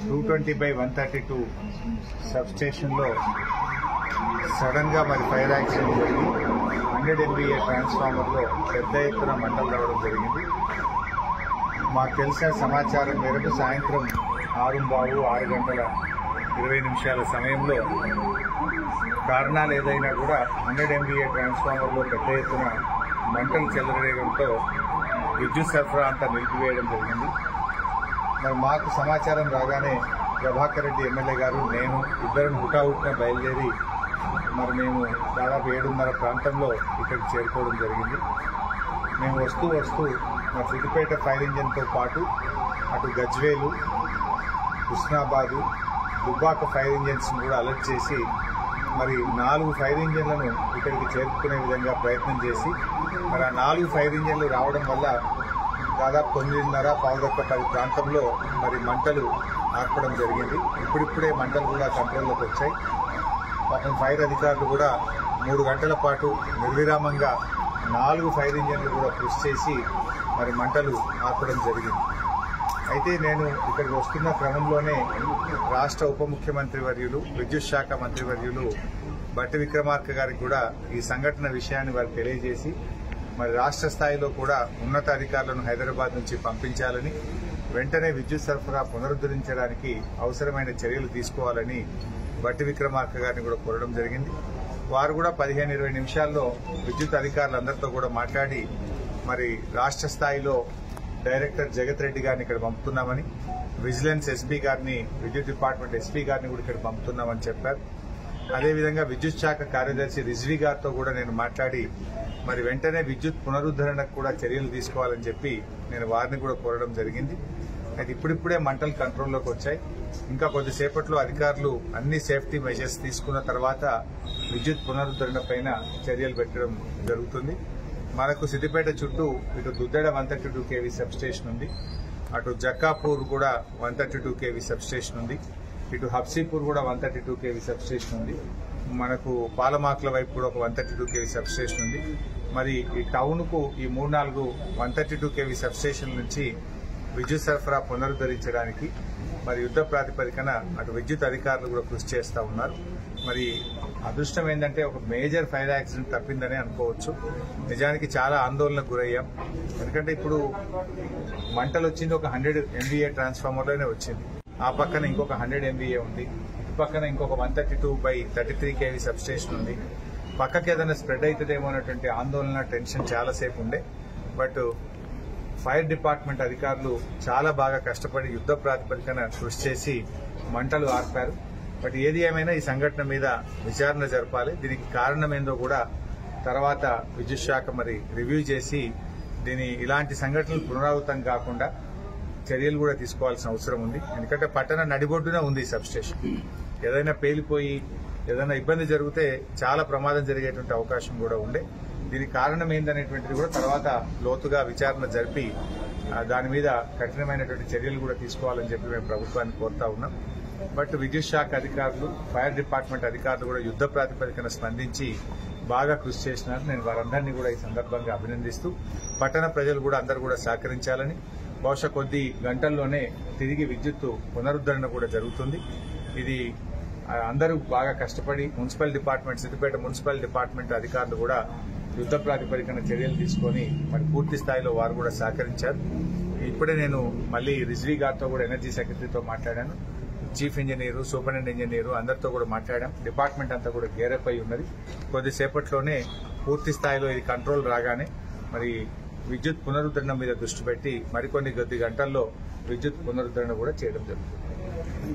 Two twenty by one thirty two sub స్టేషన్లో మరి fire accident జరిగి హండ్రెడ్ ఎంబీఏ ట్రాన్స్ఫార్మర్లో పెద్ద ఎత్తున మంటలు రావడం జరిగింది. మాకు తెలిసిన సమాచారం మేరకు సాయంత్రం ఆరు బాబు ఆరు గంటల ఇరవై నిమిషాల సమయంలో కారణాలు ఏదైనా కూడా హండ్రెడ్ ఎంబీఏ ట్రాన్స్ఫార్మర్లో పెద్ద ఎత్తున మంటలు చెలరేయడంతో విద్యుత్ సరఫరా అంతా నిలిపివేయడం జరిగింది. మరి మాకు సమాచారం రాగానే ప్రభాకర్ రెడ్డి ఎమ్మెల్యే గారు నేను ఇద్దరం హుటాహుటిన బయలుదేరి మరి మేము దాదాపు ఏడున్నర ప్రాంతంలో ఇక్కడికి చేరుకోవడం జరిగింది. మేము వస్తూ వస్తూ మా సిద్దిపేట ఫైర్ ఇంజిన్తో పాటు అటు గజ్వేలు హుస్నాబాదు దుబ్బాక ఫైర్ ఇంజిన్స్ కూడా అలర్ట్ చేసి మరి నాలుగు ఫైర్ ఇంజిన్లను ఇక్కడికి చేరుకునే విధంగా ప్రయత్నం చేసి మరి ఆ నాలుగు ఫైర్ ఇంజిన్లు రావడం వల్ల దాదాపు తొమ్మిదిన్నర పావుదొక్క పది ప్రాంతంలో మరి మంటలు ఆర్పడం జరిగింది. ఇప్పుడిప్పుడే మంటలు కూడా కంట్రోల్లోకి వచ్చాయి. పాపం ఫైర్ అధికారులు కూడా మూడు గంటల పాటు నిర్విరామంగా నాలుగు ఫైర్ ఇంజన్లు కూడా కృషి చేసి మరి మంటలు ఆర్పడం జరిగింది. అయితే నేను ఇక్కడికి వస్తున్న క్రమంలోనే రాష్ట్ర ఉప ముఖ్యమంత్రి వర్యులు విద్యుత్ శాఖ మంత్రి వర్యులు బట్టి విక్రమార్క గారికి కూడా ఈ సంఘటన విషయాన్ని వారికి తెలియజేసి మరి రాష్ట్ర స్థాయిలో కూడా ఉన్నత అధికారులను హైదరాబాద్ నుంచి పంపించాలని వెంటనే విద్యుత్ సరఫరా పునరుద్ధరించడానికి అవసరమైన చర్యలు తీసుకోవాలని బట్టి విక్రమార్క గారిని కూడా కోరడం జరిగింది. వారు కూడా పదిహేను ఇరవై నిమిషాల్లో విద్యుత్ అధికారులందరితో కూడా మాట్లాడి మరి రాష్ట్ర స్థాయిలో డైరెక్టర్ జగత్ రెడ్డి గారిని ఇక్కడ పంపుతున్నామని విజిలెన్స్ ఎస్పీ గారిని విద్యుత్ డిపార్ట్మెంట్ ఎస్పీ గారిని కూడా ఇక్కడ పంపుతున్నామని చెప్పారు. అదేవిధంగా విద్యుత్ శాఖ కార్యదర్శి రిజ్వీ గారితో కూడా నేను మాట్లాడి మరి వెంటనే విద్యుత్ పునరుద్ధరణకు కూడా చర్యలు తీసుకోవాలని చెప్పి నేను వారిని కూడా కోరడం జరిగింది. అయితే ఇప్పుడిప్పుడే మంటలు కంట్రోల్లోకి వచ్చాయి. ఇంకా కొద్దిసేపట్లో అధికారులు అన్ని సేఫ్టీ మెజర్స్ తీసుకున్న తర్వాత విద్యుత్ పునరుద్ధరణ పైన చర్యలు పెట్టడం జరుగుతుంది. మనకు సిద్దిపేట చుట్టూ ఇటు Duddeda one thirty two KV substation ఉంది. అటు జక్కాపూర్ కూడా one thirty two KV substation ఉంది. ఇటు హబ్సీపూర్ కూడా one thirty two KV substation ఉంది. మనకు పాలమాకుల వైపు కూడా ఒక one thirty two KV substation ఉంది. మరి ఈ టౌన్కు ఈ మూడు నాలుగు one thirty two KV substation నుంచి విద్యుత్ సరఫరా పునరుద్ధరించడానికి మరి యుద్ధ ప్రాతిపదికన అటు విద్యుత్ అధికారులు కూడా కృషి చేస్తూ ఉన్నారు. మరి అదృష్టం ఏంటంటే ఒక మేజర్ ఫైర్ యాక్సిడెంట్ తప్పిందని అనుకోవచ్చు. నిజానికి చాలా ఆందోళనకు గురయ్యాం. ఎందుకంటే ఇప్పుడు మంటలు వచ్చింది ఒక హండ్రెడ్ ఎంబీఏ ట్రాన్స్ఫార్మర్లోనే వచ్చింది. ఆ పక్కన ఇంకొక హండ్రెడ్ ఎంబీఏ ఉంది. ఇటు పక్కన ఇంకొక one thirty two by thirty three KV substation ఉంది. పక్కకి ఏదైనా స్ప్రెడ్ అవుతుందేమో అనేటువంటి ఆందోళన టెన్షన్ చాలాసేపు ఉండే. బట్ ఫైర్ డిపార్ట్మెంట్ అధికారులు చాలా బాగా కష్టపడి యుద్ధ ప్రాతిపదికన కృషి చేసి మంటలు ఆర్పారు. బట్ ఏది ఏమైనా ఈ సంఘటన మీద విచారణ జరపాలి. దీనికి కారణం ఏందో కూడా తర్వాత విద్యుత్ శాఖ మరి రివ్యూ చేసి దీని ఇలాంటి సంఘటనలు పునరావృతం కాకుండా చర్యలు కూడా తీసుకోవాల్సిన అవసరం ఉంది. ఎందుకంటే పట్టణ నడిబొడ్డునే ఉంది సబ్స్టేషన్ సబ్ స్టేషన్ ఏదైనా పేలిపోయి ఏదైనా ఇబ్బంది జరిగితే చాలా ప్రమాదం జరిగేటువంటి అవకాశం కూడా ఉండే. దీనికి కారణం ఏందనేటువంటిది కూడా తర్వాత లోతుగా విచారణ జరిపి దాని మీద కఠినమైనటువంటి చర్యలు కూడా తీసుకోవాలని చెప్పి మేము ప్రభుత్వాన్ని కోరుతా ఉన్నాం. బట్ విద్యుత్ శాఖ అధికారులు ఫైర్ డిపార్ట్మెంట్ అధికారులు కూడా యుద్ధ ప్రాతిపదికన స్పందించి బాగా కృషి చేసినారు నేను వారందరినీ కూడా ఈ సందర్భంగా అభినందిస్తూ పట్టణ ప్రజలు కూడా అందరూ కూడా సహకరించాలని బహుశా కొద్ది గంటల్లోనే తిరిగి విద్యుత్తు పునరుద్ధరణ కూడా జరుగుతుంది. ఇది అందరూ బాగా కష్టపడి municipal department Siddipet municipal department అధికారులు కూడా యుద్ధ ప్రాతిపదికన చర్యలు తీసుకొని మరి పూర్తి స్థాయిలో వారు కూడా సహకరించారు. ఇప్పుడే నేను మళ్ళీ రిజ్వీ గారితో కూడా ఎనర్జీ సెక్రటరీతో మాట్లాడాను. చీఫ్ ఇంజనీరు సూపరింటెండెంట్ ఇంజనీరు అందరితో కూడా మాట్లాడాం. డిపార్ట్మెంట్ అంతా కూడా గేరప్ అయి ఉన్నది. కొద్దిసేపట్లోనే పూర్తి స్థాయిలో ఇది కంట్రోల్ రాగానే మరి విద్యుత్ పునరుద్ధరణ మీద దృష్టి పెట్టి మరికొన్ని కొద్ది గంటల్లో విద్యుత్ పునరుద్ధరణ కూడా చేయడం జరుగుతుంది.